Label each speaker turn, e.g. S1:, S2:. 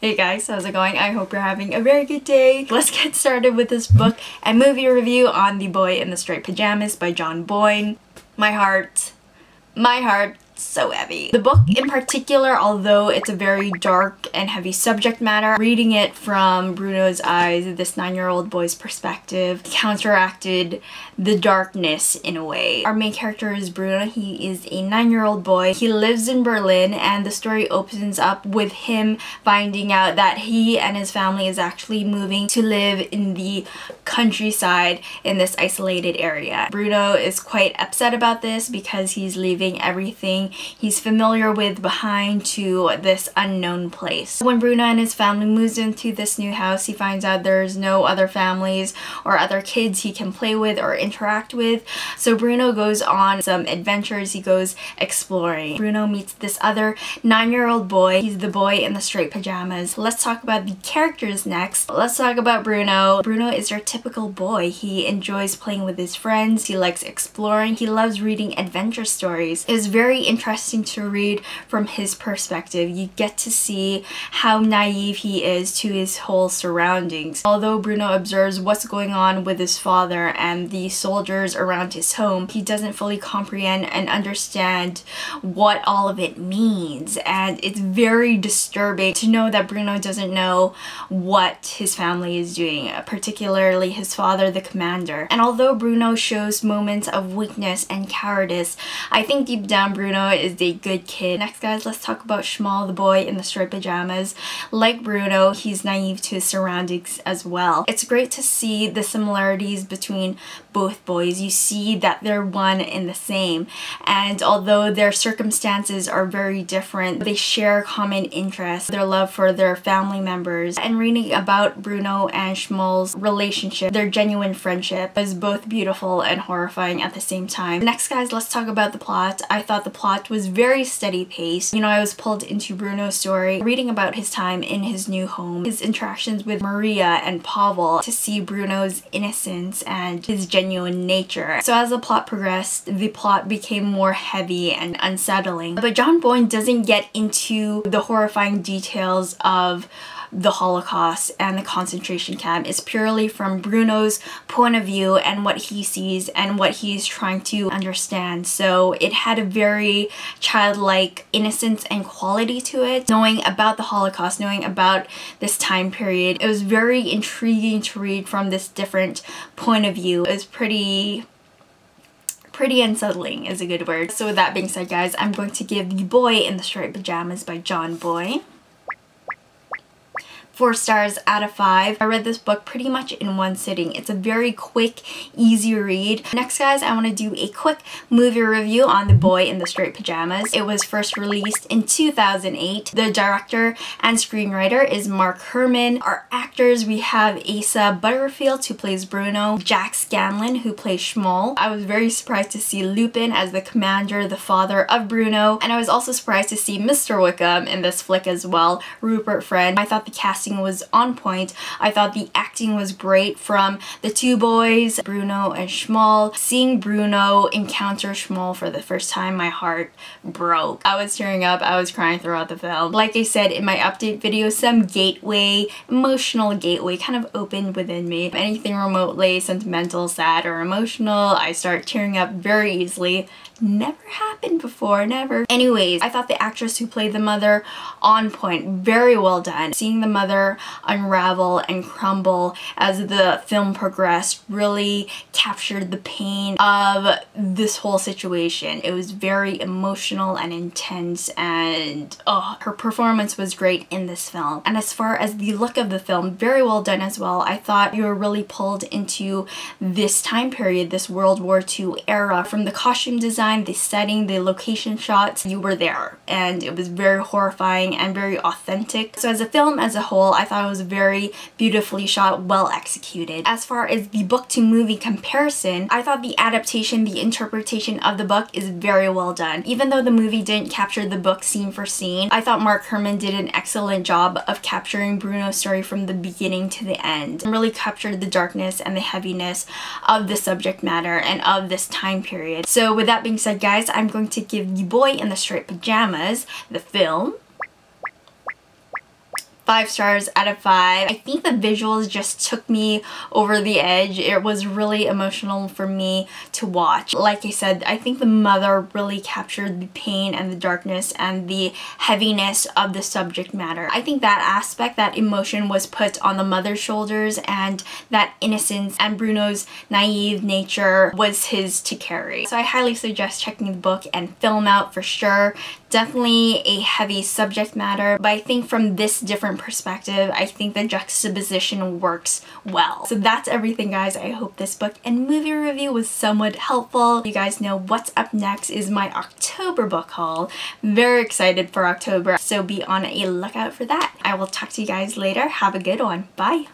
S1: Hey guys, how's it going? I hope you're having a very good day. Let's get started with this book and movie review on The Boy in the Striped Pajamas by John Boyne. My heart, my heart so heavy. The book in particular, although it's a very dark and heavy subject matter, reading it from Bruno's eyes, this nine-year-old boy's perspective, counteracted the darkness in a way. Our main character is Bruno. He is a nine-year-old boy. He lives in Berlin and the story opens up with him finding out that he and his family is actually moving to live in the countryside in this isolated area. Bruno is quite upset about this because he's leaving everything he's familiar with behind to this unknown place. When Bruno and his family moves into this new house, he finds out there's no other families or other kids he can play with or interact with. So Bruno goes on some adventures. He goes exploring. Bruno meets this other nine-year-old boy. He's the boy in the striped pajamas. Let's talk about the characters next. Let's talk about Bruno. Bruno is your typical boy. He enjoys playing with his friends. He likes exploring. He loves reading adventure stories. It's very interesting interesting to read from his perspective. You get to see how naive he is to his whole surroundings. Although Bruno observes what's going on with his father and the soldiers around his home, he doesn't fully comprehend and understand what all of it means. And it's very disturbing to know that Bruno doesn't know what his family is doing, particularly his father, the commander. And although Bruno shows moments of weakness and cowardice, I think deep down Bruno is a good kid. Next guys, let's talk about Shmuel, the boy in the striped pajamas. Like Bruno, he's naive to his surroundings as well. It's great to see the similarities between both boys. You see that they're one and the same. And although their circumstances are very different, they share common interests, their love for their family members. And reading about Bruno and Shmuel's relationship, their genuine friendship, is both beautiful and horrifying at the same time. Next guys, let's talk about the plot. I thought the plot was very steady paced. You know, I was pulled into Bruno's story, reading about his time in his new home, his interactions with Maria and Pavel to see Bruno's innocence and his genuine nature. So as the plot progressed, the plot became more heavy and unsettling. But John Boyne doesn't get into the horrifying details of the Holocaust and the concentration camp is purely from Bruno's point of view and what he sees and what he's trying to understand. So it had a very childlike innocence and quality to it. Knowing about the Holocaust, knowing about this time period, it was very intriguing to read from this different point of view. It was pretty pretty unsettling is a good word. So with that being said guys, I'm going to give The Boy in the Striped Pajamas by John Boyne four stars out of five. I read this book pretty much in one sitting. It's a very quick, easy read. Next guys, I want to do a quick movie review on The Boy in the Striped Pajamas. It was first released in 2008. The director and screenwriter is Mark Herman. Our actors, we have Asa Butterfield who plays Bruno, Jack Scanlon who plays Shmuel. I was very surprised to see Lupin as the commander, the father of Bruno, and I was also surprised to see Mr. Wickham in this flick as well, Rupert Friend. I thought the casting casting was on point. I thought the acting was great from the two boys, Bruno and Shmuel. Seeing Bruno encounter Shmuel for the first time, my heart broke. I was tearing up, I was crying throughout the film. Like I said in my update video, some gateway, emotional gateway kind of opened within me. Anything remotely sentimental, sad, or emotional, I start tearing up very easily never happened before, never. Anyways, I thought the actress who played the mother on point, very well done. Seeing the mother unravel and crumble as the film progressed really captured the pain of this whole situation. It was very emotional and intense and oh, her performance was great in this film. And as far as the look of the film, very well done as well. I thought you were really pulled into this time period, this World War II era, from the costume design design, the setting, the location shots, you were there. And it was very horrifying and very authentic. So as a film as a whole, I thought it was very beautifully shot, well executed. As far as the book to movie comparison, I thought the adaptation, the interpretation of the book is very well done. Even though the movie didn't capture the book scene for scene, I thought Mark Herman did an excellent job of capturing Bruno's story from the beginning to the end. And really captured the darkness and the heaviness of the subject matter and of this time period. So with that being being said, guys, I'm going to give The Boy in the Striped Pajamas, the film, five stars out of five. I think the visuals just took me over the edge. It was really emotional for me to watch. Like I said, I think the mother really captured the pain and the darkness and the heaviness of the subject matter. I think that aspect, that emotion was put on the mother's shoulders and that innocence and Bruno's naive nature was his to carry. So I highly suggest checking the book and film out for sure. Definitely a heavy subject matter, but I think from this different perspective, I think the juxtaposition works well. So that's everything guys. I hope this book and movie review was somewhat helpful. You guys know what's up next is my October book haul. Very excited for October, so be on a lookout for that. I will talk to you guys later. Have a good one. Bye!